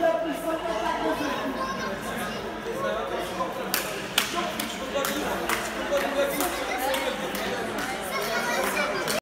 da prisão